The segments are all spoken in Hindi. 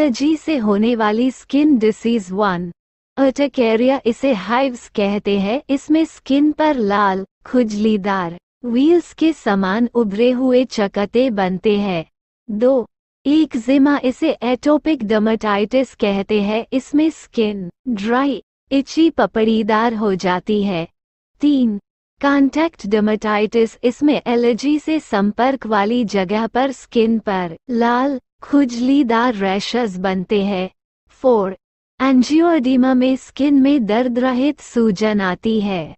एलर्जी से होने वाली स्किन डिसीज वन अर्टकेरिया इसे हाइव्स कहते हैं। इसमें स्किन पर लाल, खुजलीदार व्हील्स के समान उभरे हुए चकते बनते हैं। दो एक जिमा इसे एटोपिक डर्मेटाइटिस कहते हैं। इसमें स्किन ड्राई इची पपड़ीदार हो जाती है। तीन कॉन्टैक्ट डर्मेटाइटिस इसमें एलर्जी से संपर्क वाली जगह पर स्किन पर लाल खुजलीदार रैशेस बनते हैं। फोर एंजियोडीमा में स्किन में दर्द रहित सूजन आती है।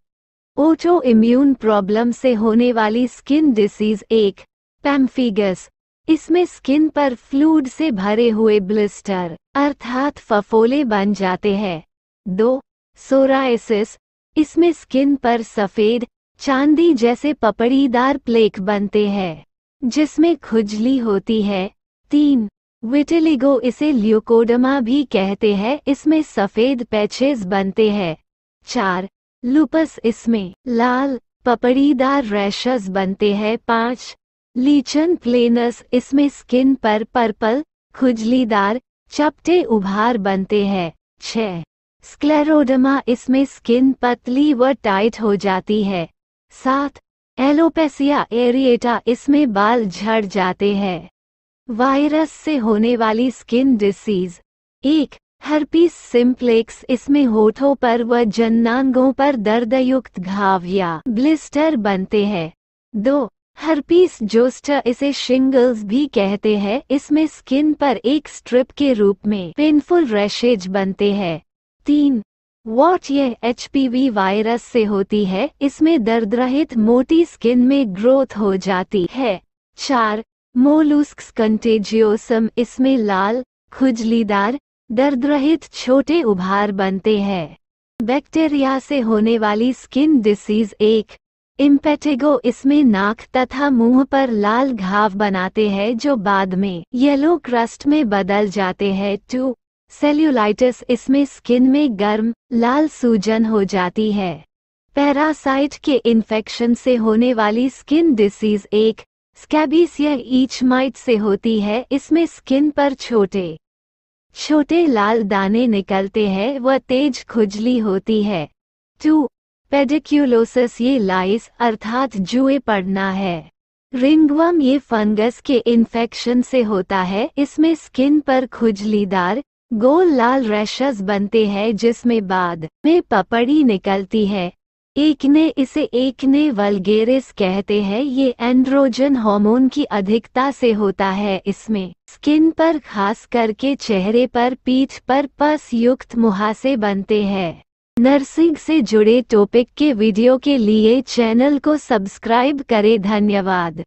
ओटो इम्यून प्रॉब्लम से होने वाली स्किन डिसीज एक पैम्फिगस इसमें स्किन पर फ्लूड से भरे हुए ब्लिस्टर अर्थात फफोले बन जाते हैं। दो सोराइसिस इसमें स्किन पर सफ़ेद, चांदी जैसे पपड़ीदार प्लेक बनते हैं, जिसमें खुजली होती है। तीन। विटिलिगो इसे ल्यूकोडमा भी कहते हैं, इसमें सफ़ेद पैचेस बनते हैं। चार। लुपस इसमें लाल, पपड़ीदार रैशस बनते हैं। पाँच। लीचन प्लेनस इसमें स्किन पर पर्पल, खुजलीदार, चपटे उभार बनते हैं। छः स्क्लेरोडमा इसमें स्किन पतली व टाइट हो जाती है। सात। एलोपेसिया एरिएटा इसमें बाल झड़ जाते हैं। वायरस से होने वाली स्किन डिसीज। एक हर्पीस सिम्प्लेक्स इसमें होठों पर व जन्नांगों पर दर्दयुक्त घाव या ब्लिस्टर बनते हैं। दो हर्पीस जोस्टर इसे शिंगल्स भी कहते हैं। इसमें स्किन पर एक स्ट्रिप के रूप में पेनफुल रैशेज बनते हैं। तीन वॉट यह एच वायरस से होती है। इसमें दर्द रहित मोटी स्किन में ग्रोथ हो जाती है। चार मोलुस्क कंटेजियोसम इसमें लाल, खुजलीदार, दर्द रहित छोटे उभार बनते हैं। बैक्टीरिया से होने वाली स्किन डिसीज एक, इम्पेटेगो इसमें नाक तथा मुँह पर लाल घाव बनाते हैं जो बाद में येलो क्रस्ट में बदल जाते हैं। टू, सेल्यूलाइटिस इसमें स्किन में गर्म, लाल सूजन हो जाती है। पैरासाइट के इन्फेक्शन से होने वाली स्किन डिसीज एक स्कैबिसिया ईच माइट से होती है, इसमें स्किन पर छोटे छोटे लाल दाने निकलते हैं व तेज खुजली होती है। टू पेडिक्यूलोसिस ये लाइस अर्थात जुए पड़ना है। रिंगवम ये फंगस के इन्फेक्शन से होता है, इसमें स्किन पर खुजलीदार, गोल लाल रैशेस बनते हैं जिसमें बाद में पपड़ी निकलती है। एक ने इसे एक ने वलगेरिस कहते हैं। ये एंड्रोजन हार्मोन की अधिकता से होता है। इसमें स्किन पर खास करके चेहरे पर, पीठ पर पस युक्त मुहासे बनते हैं। नर्सिंग से जुड़े टॉपिक के वीडियो के लिए चैनल को सब्सक्राइब करें। धन्यवाद।